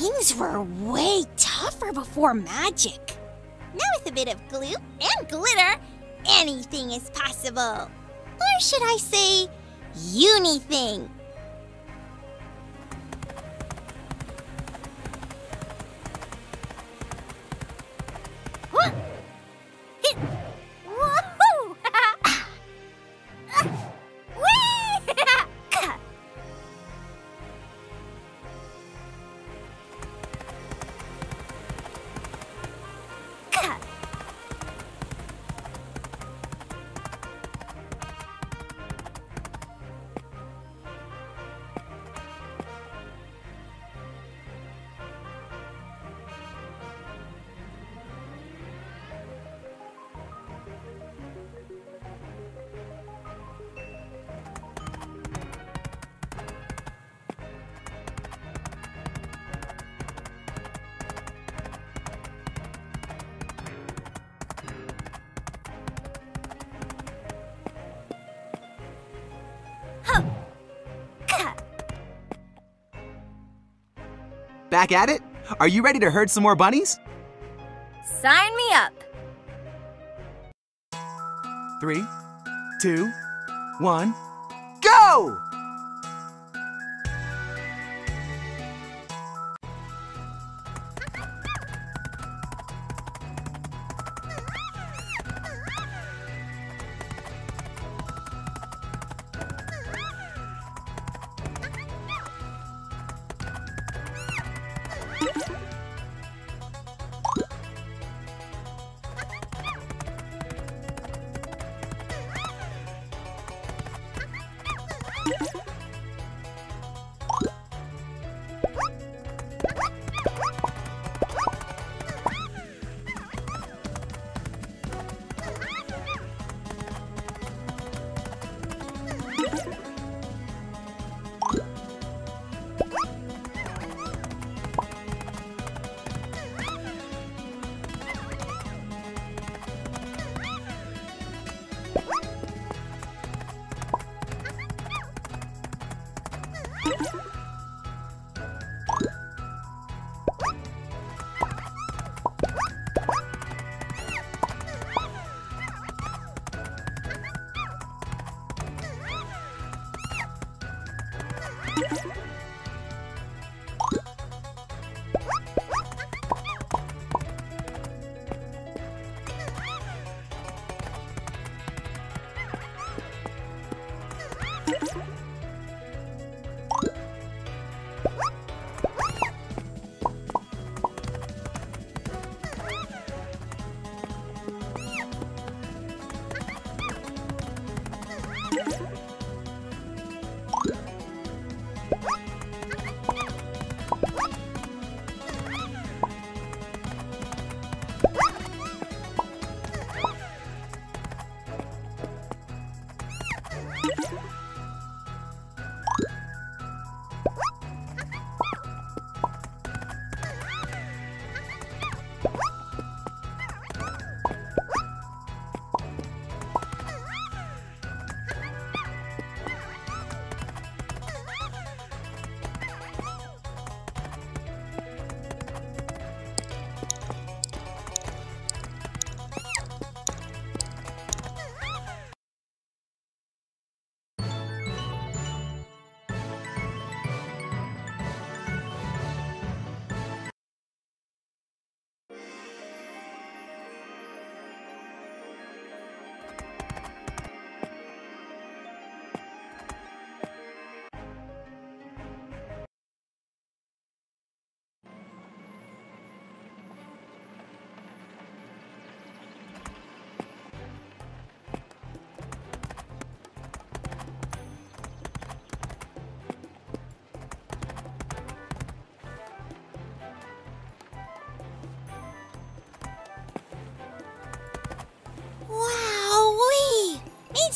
Things were way tougher before magic. Now with a bit of glue and glitter, anything is possible. Or should I say, unithing. Back at it? Are you ready to herd some more bunnies? Sign me up. Three, two, one, go!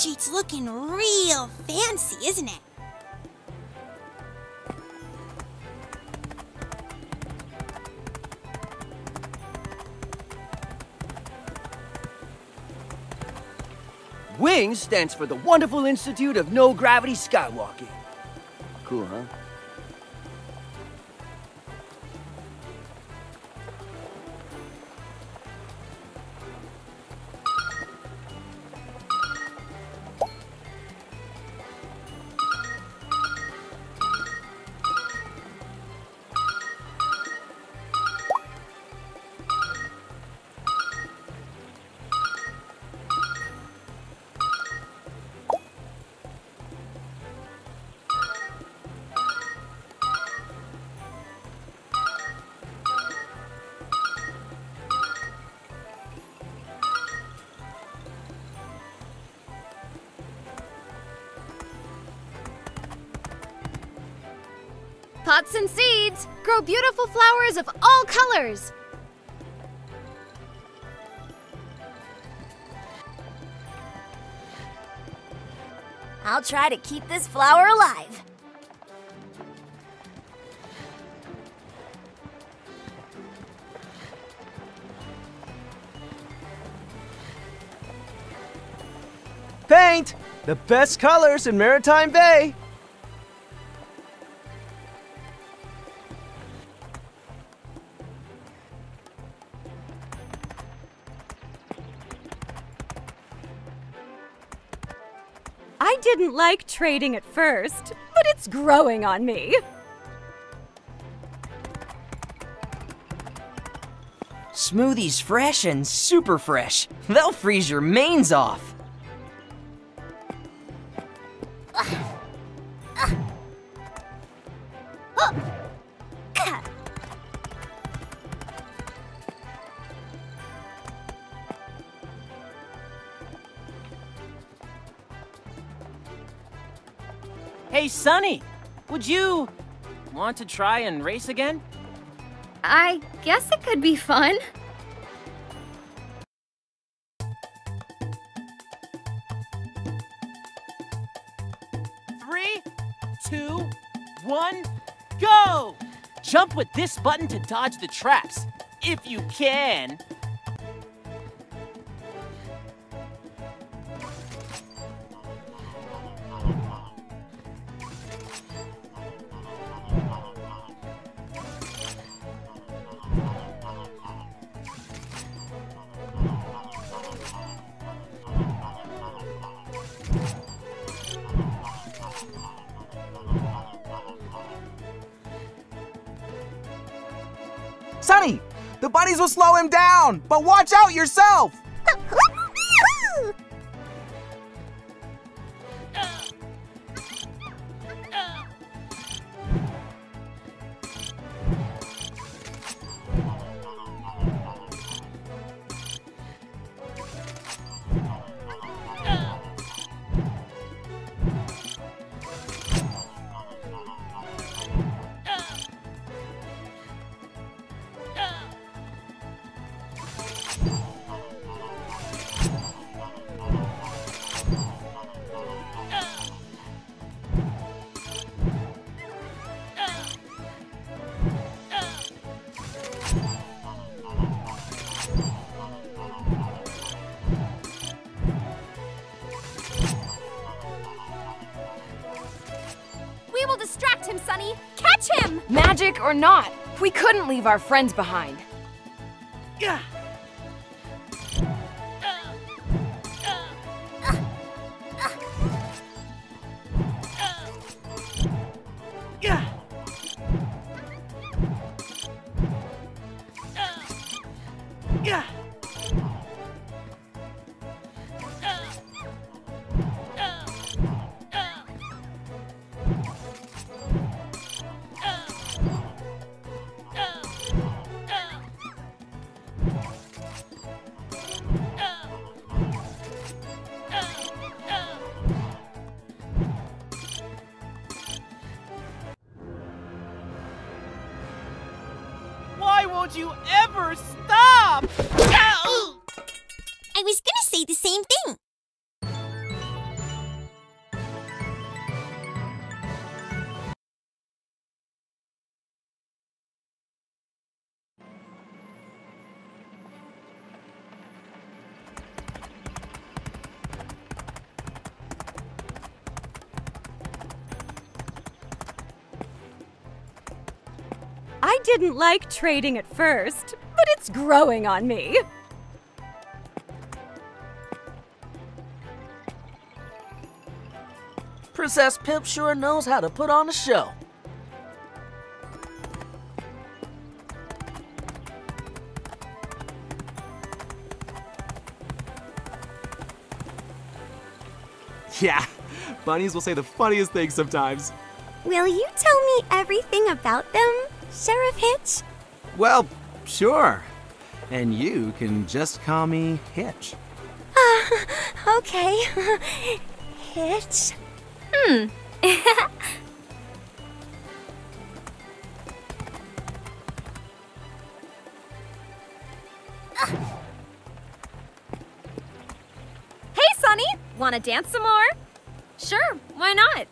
Street's looking real fancy, isn't it? WINGS stands for the Wonderful Institute of No Gravity Skywalking. Cool, huh? Beautiful flowers of all colors. I'll try to keep this flower alive. Paint! The best colors in Maretime Bay! Like trading at first, but it's growing on me. Smoothie's fresh and super fresh. They'll freeze your mains off. Hey, Sunny, would you want to try and race again? I guess it could be fun. Three, two, one, go! Jump with this button to dodge the traps, if you can. Him down, but watch out yourself! Or not, we couldn't leave our friends behind. Yeah. Didn't like trading at first, but it's growing on me. Princess Pipp sure knows how to put on a show. Yeah, bunnies will say the funniest things sometimes. Will you tell me everything about them, Sheriff Hitch? Well, sure. And you can just call me Hitch. Okay. Hitch. Hmm. Hey, Sunny! Wanna dance some more? Sure, why not?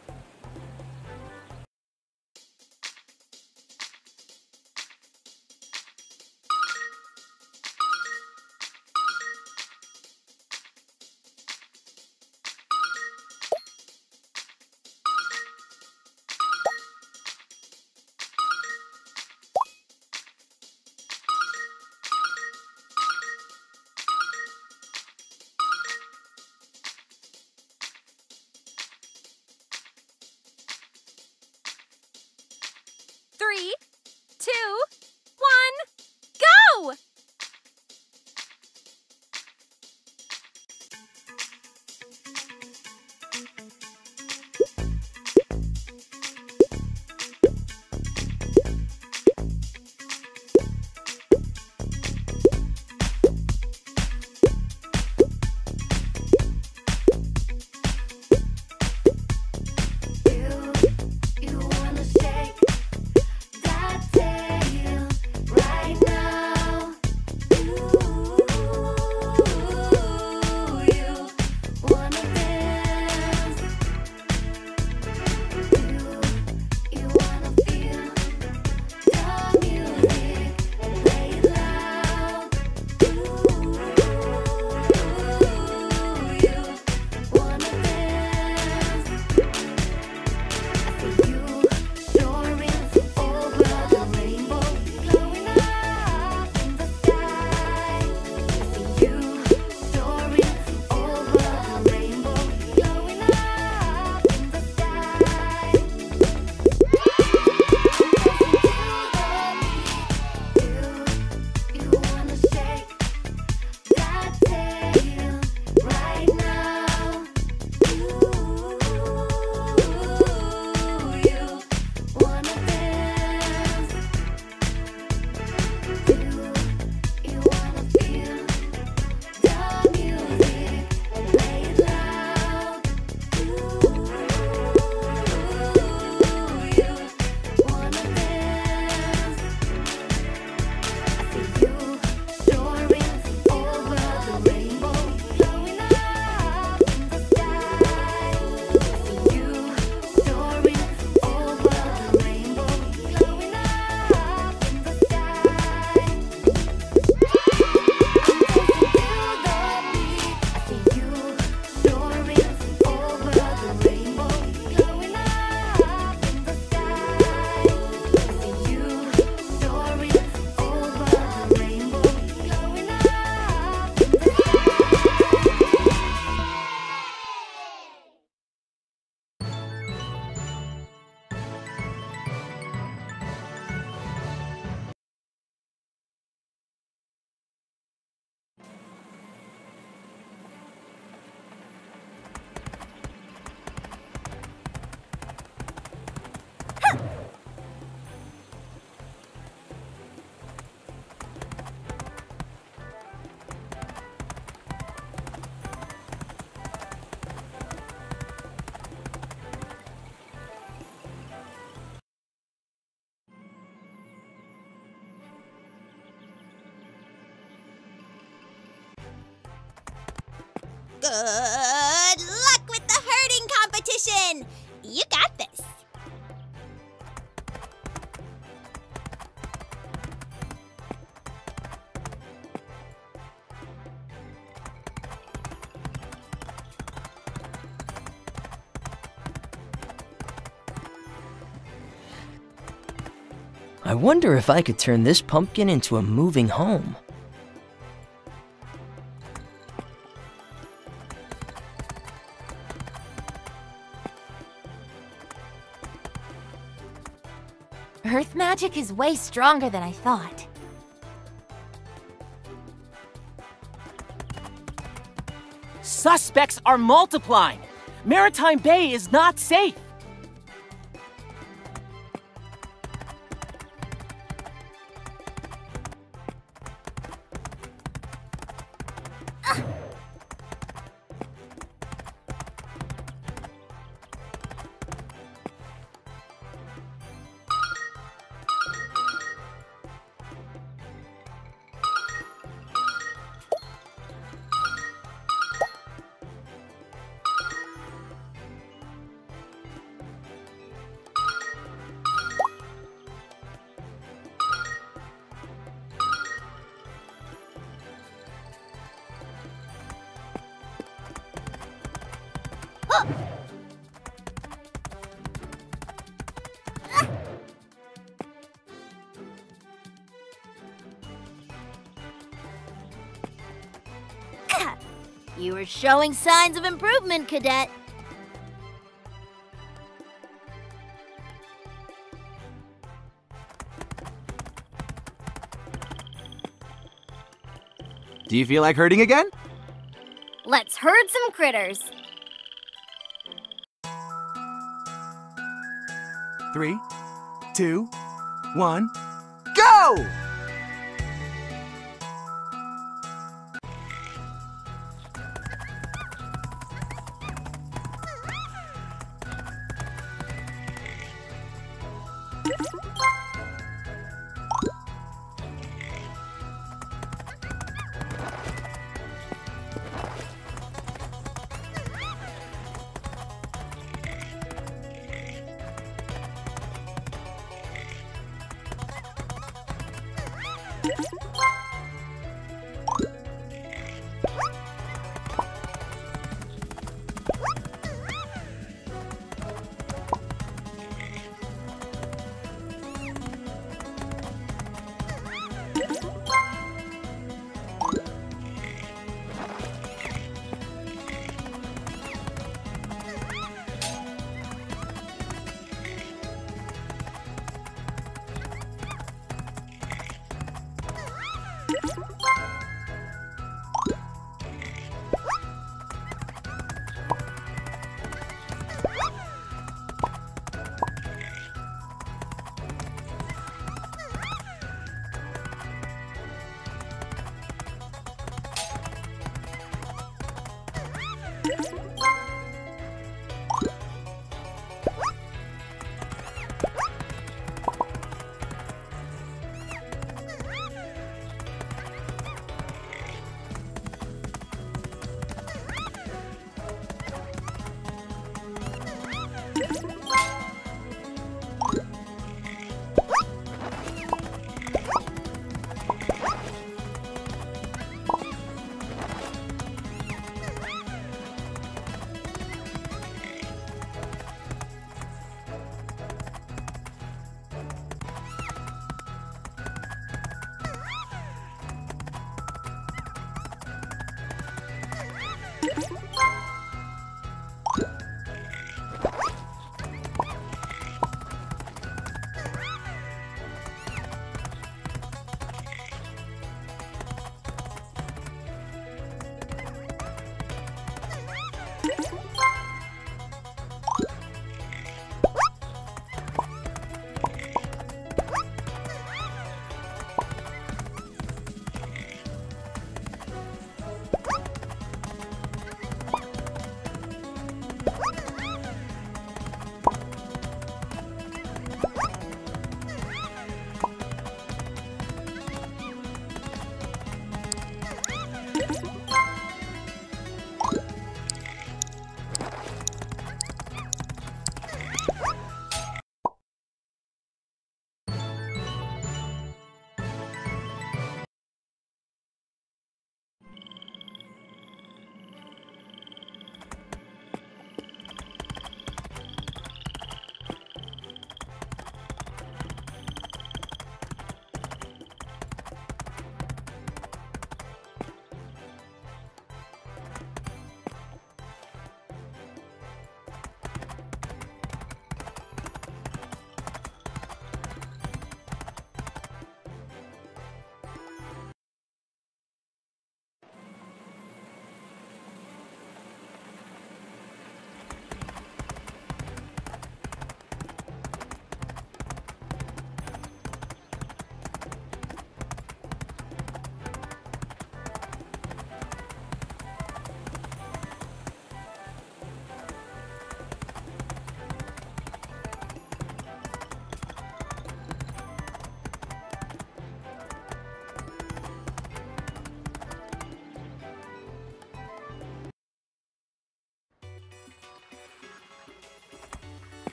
Good luck with the herding competition! You got this. I wonder if I could turn this pumpkin into a moving home. Magic is way stronger than I thought. Suspects are multiplying. Maretime Bay is not safe. You are showing signs of improvement, Cadet. Do you feel like hurting again? Let's herd some critters. Three, two, one, go!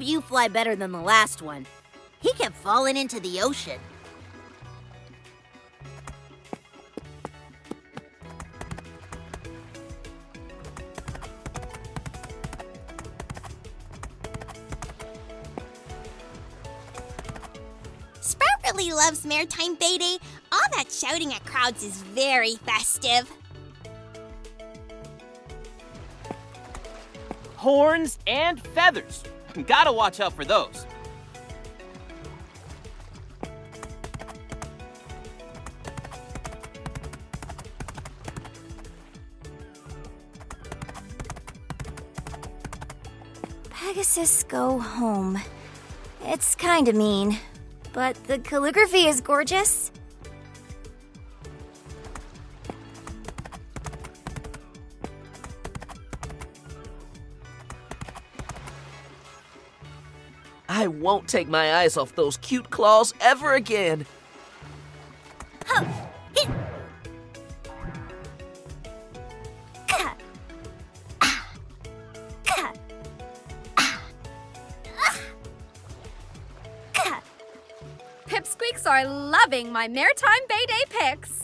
You fly better than the last one. He kept falling into the ocean. Sprout really loves Maretime Bay. All that shouting at crowds is very festive. Horns and feathers. Gotta watch out for those. Pegasus, go home. It's kinda mean, but the calligraphy is gorgeous. Won't take my eyes off those cute claws ever again. Pipsqueaks are loving my Maretime Bay Day pics.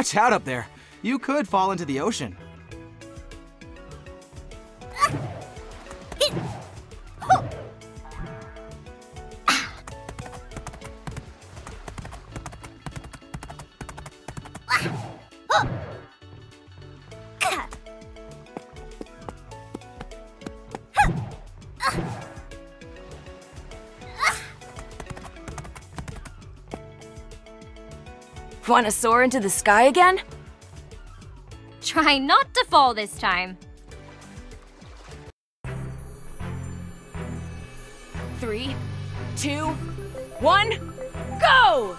Watch out up there. You could fall into the ocean. Want to soar into the sky again? Try not to fall this time. Three, two, one, go!